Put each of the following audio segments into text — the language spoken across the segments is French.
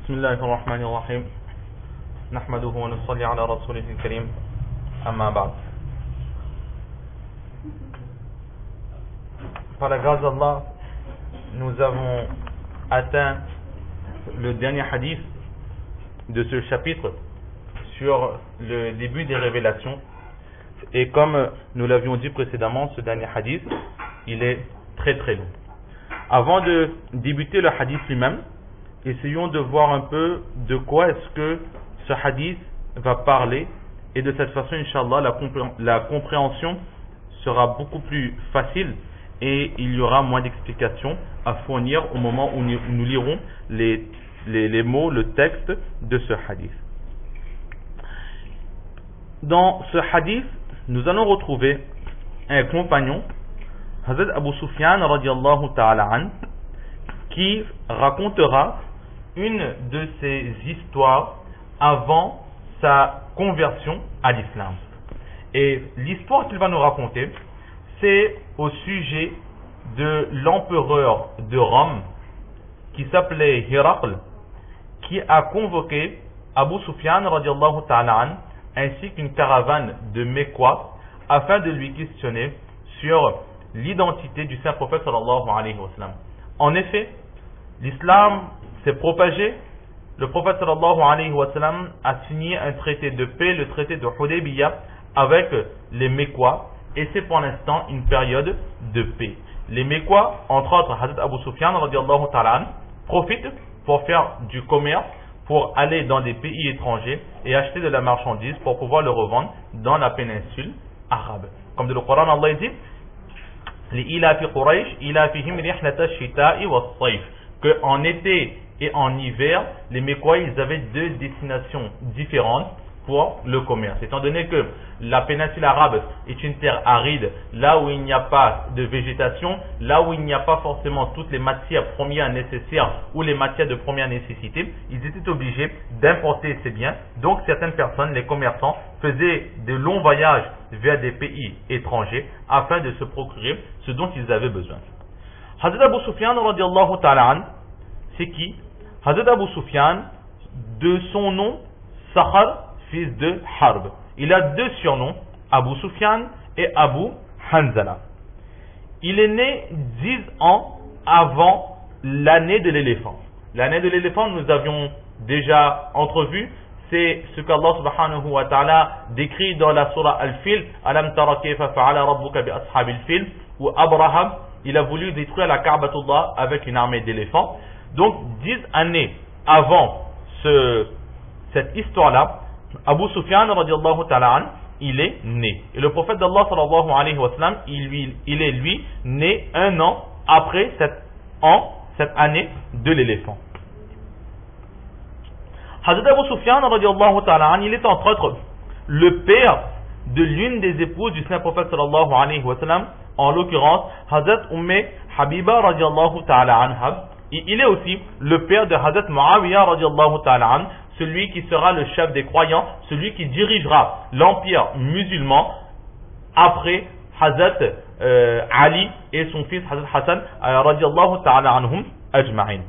بسم الله الرحمن الرحيم نحمده ونصلي على رسوله الكريم أما بعد Par la grâce d'Allah, nous avons atteint le dernier hadith de ce chapitre sur le début des révélations. Et comme nous l'avions dit précédemment, ce dernier hadith, il est très très long. Avant de débuter le hadith lui-même, essayons de voir un peu de quoi est-ce que ce hadith va parler. Et de cette façon, Inch'Allah, la, la compréhension sera beaucoup plus facile et il y aura moins d'explications à fournir au moment où nous, lirons les, les, les, mots, le texte de ce hadith. Dans ce hadith, nous allons retrouver un compagnon, Hazrat Abu Sufyan qui racontera une de ses histoires avant sa conversion à l'islam. Et l'histoire qu'il va nous raconter, c'est au sujet de l'empereur de Rome qui s'appelait Héracle, qui a convoqué Abu Sufyan ainsi qu'une caravane de Mécois afin de lui questionner sur l'identité du saint prophète sallallahu. En effet, l'islam s'est propagé. Le prophète sallallahu a signé un traité de paix, le traité de Hudaybiyah, avec les Mécois, et c'est pour l'instant une période de paix. Les Mécois, entre autres, Hazrat Abu Sufyan ta'ala, profitent pour faire du commerce, pour aller dans des pays étrangers et acheter de la marchandise pour pouvoir le revendre dans la péninsule arabe. Comme le Coran, Allah dit que en été et en hiver, les Mécois, avaient deux destinations différentes pour le commerce. Étant donné que la péninsule arabe est une terre aride, là où il n'y a pas de végétation, là où il n'y a pas forcément toutes les matières premières nécessaires ou les matières de première nécessité, ils étaient obligés d'importer ces biens. Donc certaines personnes, les commerçants, faisaient de longs voyages vers des pays étrangers afin de se procurer ce dont ils avaient besoin. Hazrat Abu Sufyan, c'est qui? Hazrat Abu Sufyan, de son nom, Sahar, fils de Harb. Il a deux surnoms, Abu Sufyan et Abu Hanzala. Il est né dix ans avant l'année de l'éléphant. L'année de l'éléphant, nous avions déjà entrevu, c'est ce qu'Allah subhanahu wa ta'ala décrit dans la surah Al-Fil, Alam tara fa'ala rabbuka bi ashabil fil, où Abraham, il a voulu détruire la Ka'batullah avec une armée d'éléphants. Donc, dix années avant ce, cette histoire-là, Abu Sufyan il est né. Et le prophète d'Allah sallallahu alayhi wa sallam, il, est lui né un an après cette an, cette année de l'éléphant. Hazrat Abu Sufyan il est entre autres le père de l'une des épouses du saint prophète sallallahu alayhi wa sallam, en l'occurrence Hazrat Umm Habiba radiallahu ta'ala. Il est aussi le père de Hazrat Muawiyah ta'ala celui qui sera le chef des croyants, celui qui dirigera l'empire musulman après Hazrat euh, Ali et son fils Hazrat Hassan euh, radiallahu ta'ala ajma'in.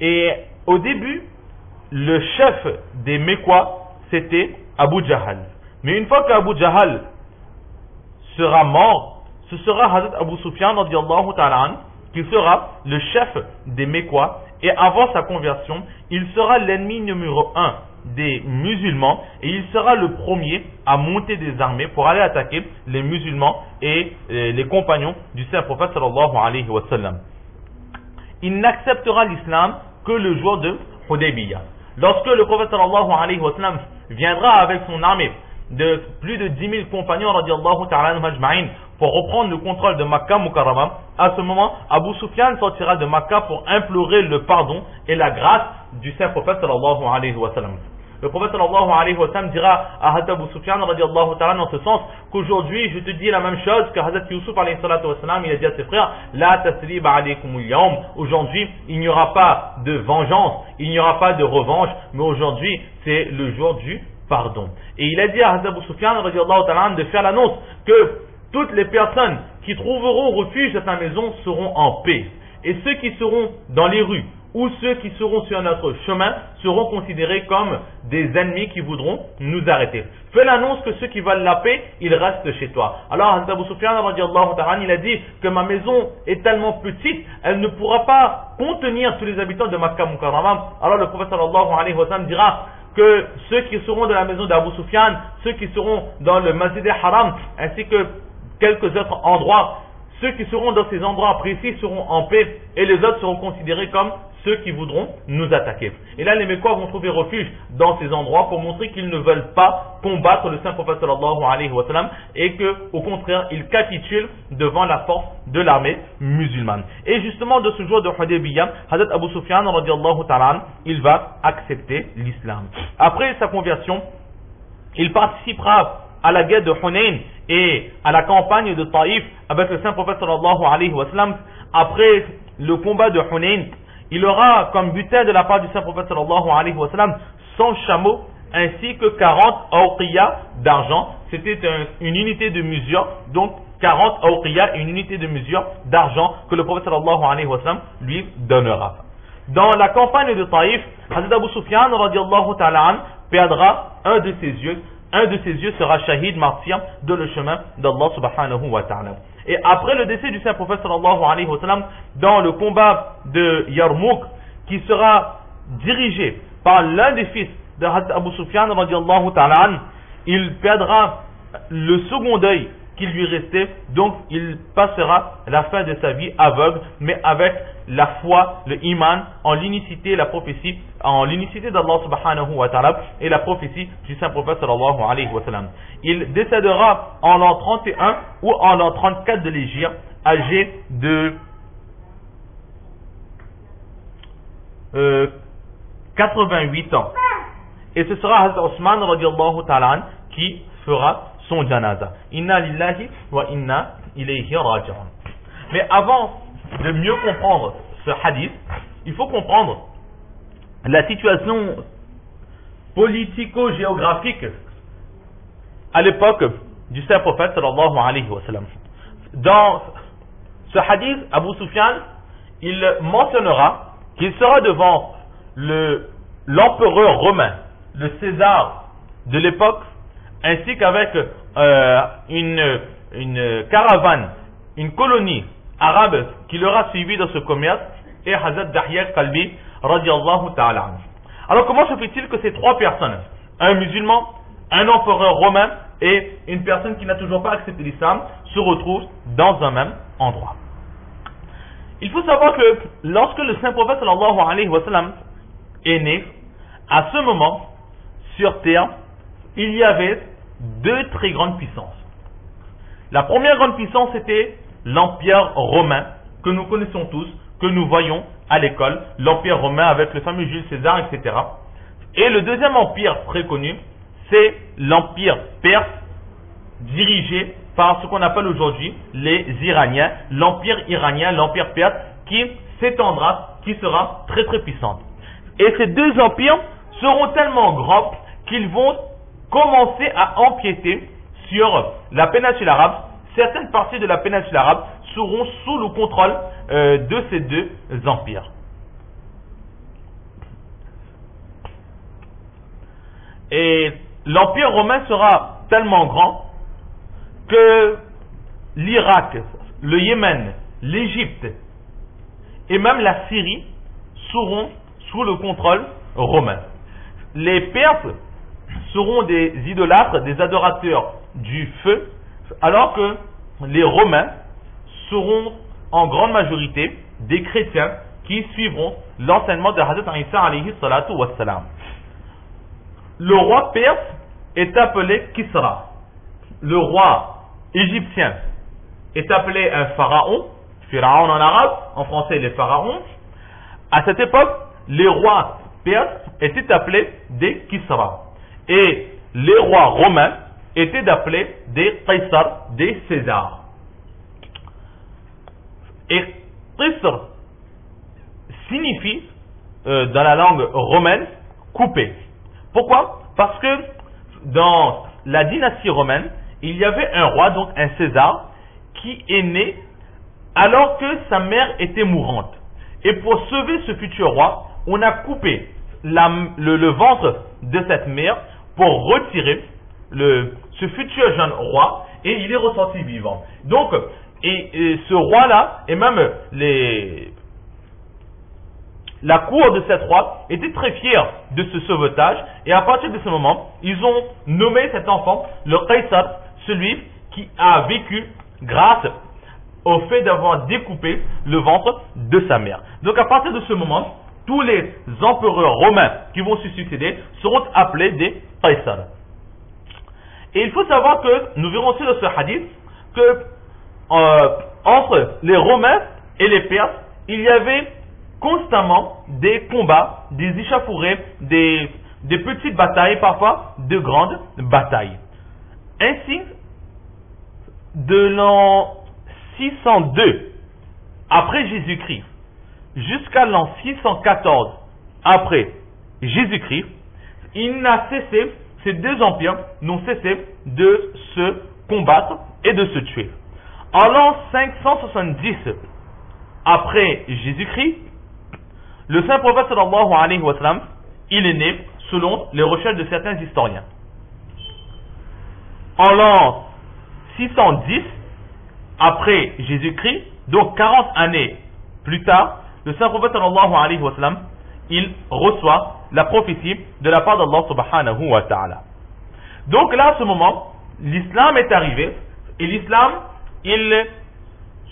Et au début, le chef des Mécois, c'était Abu Jahal. Mais une fois qu'Abu Jahal sera mort, ce sera Hazrat Abu Sufyan radiallahu ta'ala qui sera le chef des Mécois et avant sa conversion, il sera l'ennemi numéro un des musulmans et il sera le premier à monter des armées pour aller attaquer les musulmans et euh, les compagnons du saint prophète sallallahu alayhi wa sallam. Il n'acceptera l'islam que le jour de Hudaybiyah. Lorsque le prophète sallallahu alayhi wa sallam viendra avec son armée de plus de 10 000 compagnons pour reprendre le contrôle de Makkah Mukarrama, à ce moment, Abu Sufyan sortira de Makkah pour implorer le pardon et la grâce du saint prophète sallallahu alayhi wa sallam. Le prophète sallallahu alayhi wa sallam dira à Hazrat Abu Sufyan radiallahu ta'ala dans ce sens qu'aujourd'hui je te dis la même chose que Hazrat Yusuf alayhi salatu wa sallam, il a dit à ses frères La alaykum yawm Aujourd'hui il n'y aura pas de vengeance, il n'y aura pas de revanche, mais aujourd'hui c'est le jour du pardon. Et il a dit à Hazrat Abu Sufyan ta'ala de faire l'annonce que toutes les personnes qui trouveront refuge à ta maison seront en paix. Et ceux qui seront dans les rues ou ceux qui seront sur notre chemin seront considérés comme des ennemis qui voudront nous arrêter. Fais l'annonce que ceux qui veulent la paix, ils restent chez toi. Alors, Abu Sufyan, il a dit que ma maison est tellement petite, elle ne pourra pas contenir tous les habitants de Makkah Mukarramah. Alors le prophète sallallahu alayhi wa dira que ceux qui seront dans la maison d'Abu Sufyan, ceux qui seront dans le Masjid haram ainsi que quelques autres endroits, ceux qui seront dans ces endroits précis seront en paix et les autres seront considérés comme ceux qui voudront nous attaquer. Et là, les Mécois vont trouver refuge dans ces endroits pour montrer qu'ils ne veulent pas combattre le saint prophète sallallahu alayhi wa sallam et que, au contraire, ils capitulent devant la force de l'armée musulmane. Et justement, de ce jour de Hudaybiyah, Hazrat Abu Sufyan, ta'ala, il va accepter l'islam. Après sa conversion, il participera à la guerre de Hunayn et à la campagne de Taïf avec le saint prophète sallallahu alayhi wa sallam. Après le combat de Hunayn, il aura comme butin de la part du saint prophète sallallahu alayhi wa sallam 100 chameaux ainsi que 40 awqiyas d'argent. C'était une unité de mesure, donc 40 awqiyas, une unité de mesure d'argent que le prophète sallallahu alayhi wa sallam lui donnera. Dans la campagne de Taïf, Hazrat Abu Sufyan perdra un de ses yeux. Un de ses yeux sera shahid, martyr, de le chemin d'Allah subhanahu wa ta'ala. Et après le décès du saint prophète sallallahu alayhi wa dans le combat de Yarmouk, qui sera dirigé par l'un des fils de Abu Sufyan radiallahu ta'ala, il perdra le second œil qui lui restait, donc il passera la fin de sa vie aveugle, mais avec la foi, le iman, en l'unicité, la prophétie, en l'unicité d'Allah subhanahu wa ta'ala et la prophétie du saint prophète sallallahu alayhi. Il décédera en l'an 31 ou en l'an 34 de l'Égypte, âgé de 88 euh, ans. Et ce sera Hazrat Osman ta'ala qui fera son janaza. Inna lillahi wa inna ilayhi raji'un. Mais avant de mieux comprendre ce hadith, il faut comprendre la situation politico-géographique à l'époque du saint prophète sallallahu alayhi wa sallam. Dans ce hadith, Abu Sufyan, il mentionnera qu'il sera devant l'empereur romain, le César de l'époque, ainsi qu'avec euh, une, une caravane, une colonie arabe qui l'aura suivi dans ce commerce, et Hazrat Dahya Kalbi, radiallahu ta'ala. Alors comment se fait-il que ces trois personnes, un musulman, un empereur romain et une personne qui n'a toujours pas accepté l'islam, se retrouvent dans un même endroit? Il faut savoir que lorsque le saint prophète sallallahu wa sallam est né, à ce moment, sur terre, il y avait deux très grandes puissances. La première grande puissance était l'Empire romain, que nous connaissons tous, que nous voyons à l'école, l'Empire romain avec le fameux Jules César, etc. Et le deuxième empire très connu, c'est l'Empire perse, dirigé par ce qu'on appelle aujourd'hui les Iraniens, l'Empire iranien, l'Empire perse, qui s'étendra, qui sera très très puissant. Et ces deux empires seront tellement grands qu'ils vont commencer à empiéter sur la péninsule arabe. Certaines parties de la péninsule arabe seront sous le contrôle euh, de ces deux empires. Et l'empire romain sera tellement grand que l'Irak, le Yémen, l'Égypte et même la Syrie seront sous le contrôle romain. Les Perses seront des idolâtres, des adorateurs du feu, alors que les Romains seront en grande majorité des chrétiens qui suivront l'enseignement de Hazrat Isa alayhi salatu wassalam. Le roi perse est appelé Kisra. Le roi égyptien est appelé un pharaon, pharaon en arabe, en français les pharaons. À cette époque, les rois perses étaient appelés des Kisra. Et les rois romains étaient appelés des Caesar, des Césars. Et Caesar signifie, euh, dans la langue romaine, coupé. Pourquoi? Parce que dans la dynastie romaine, il y avait un roi, donc un César, qui est né alors que sa mère était mourante. Et pour sauver ce futur roi, on a coupé le, ventre de cette mère pour retirer le, ce futur jeune roi et il est ressorti vivant. Donc, et, ce roi-là, et même les, la cour de cette roi était très fière de ce sauvetage et à partir de ce moment, ils ont nommé cet enfant le Qaisar, celui qui a vécu grâce au fait d'avoir découpé le ventre de sa mère. Donc à partir de ce moment, tous les empereurs romains qui vont se succéder seront appelés des Qaisar. Et il faut savoir que, nous verrons aussi dans ce hadith, que euh, entre les Romains et les Perses, il y avait constamment des combats, des échafourées, des, des petites batailles, parfois de grandes batailles. Ainsi, de l'an 602 après Jésus-Christ jusqu'à l'an 614 après Jésus-Christ, il n'a cessé, ces deux empires n'ont cessé de se combattre et de se tuer. En l'an 570 après Jésus-Christ, le saint prophète sallallahu alayhi wa sallam, il est né selon les recherches de certains historiens. En l'an 610 après Jésus-Christ, donc 40 années plus tard, le saint prophète sallallahu alayhi wa sallam, il reçoit la prophétie de la part d'Allah subhanahu wa ta'ala. Donc là, à ce moment, l'islam est arrivé et l'islam, il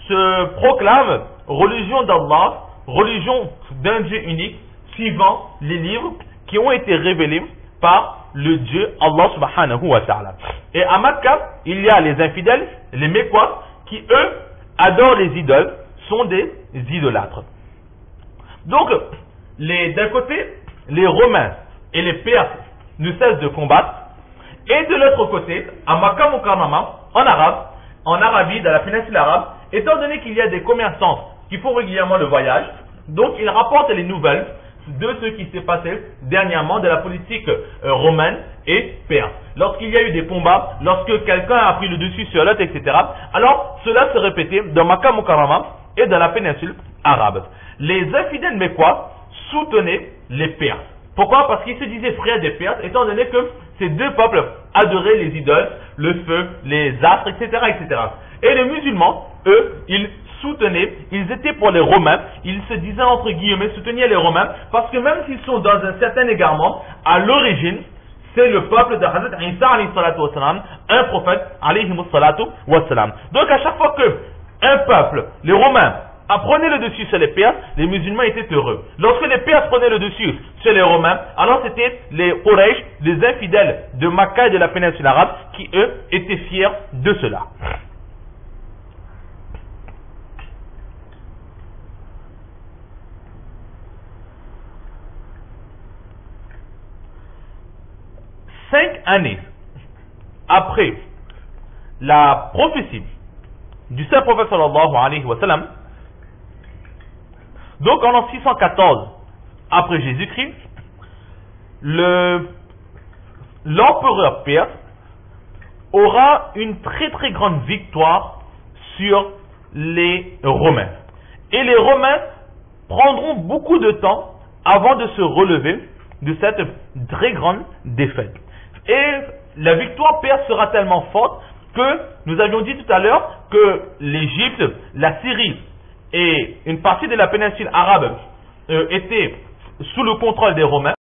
se proclame religion d'Allah, religion d'un Dieu unique, suivant les livres qui ont été révélés par le Dieu Allah subhanahu wa ta'ala. Et à Makkah, il y a les infidèles, les Mécois, qui eux adorent les idoles, sont des idolâtres. Donc, d'un côté, les Romains et les Perses ne cessent de combattre, et de l'autre côté, à Makkah en arabe, en Arabie, dans la péninsule arabe, étant donné qu'il y a des commerçants qui font régulièrement le voyage, donc ils rapportent les nouvelles de ce qui s'est passé dernièrement de la politique euh, romaine et perse. Lorsqu'il y a eu des combats, lorsque quelqu'un a pris le dessus sur l'autre, etc. Alors, cela se répétait dans Makkah et dans la péninsule arabe. Les infidèles mécois soutenaient les Perses. Pourquoi? Parce qu'ils se disaient frères des Perses, étant donné que ces deux peuples adoraient les idoles, le feu, les astres, etc., etc. Et les musulmans, eux, ils soutenaient, ils étaient pour les Romains, ils se disaient entre guillemets, soutenaient les Romains, parce que même s'ils sont dans un certain égarement, à l'origine, c'est le peuple de Hazrat Isa un prophète Donc à chaque fois que un peuple, les Romains, prenaient le dessus sur les Perses, les musulmans étaient heureux. Lorsque les Perses prenaient le dessus sur les Romains, alors c'était les Quraysh, les infidèles de Makkah et de la péninsule arabe, qui eux étaient fiers de cela. Cinq années après la prophétie du saint prophète sallallahu alayhi wa sallam, donc en l'an 614 après Jésus-Christ, l'empereur perse aura une très très grande victoire sur les Romains. Et les Romains prendront beaucoup de temps avant de se relever de cette très grande défaite. Et la victoire perse sera tellement forte que nous avions dit tout à l'heure que l'Égypte, la Syrie et une partie de la péninsule arabe euh, étaient sous le contrôle des Romains.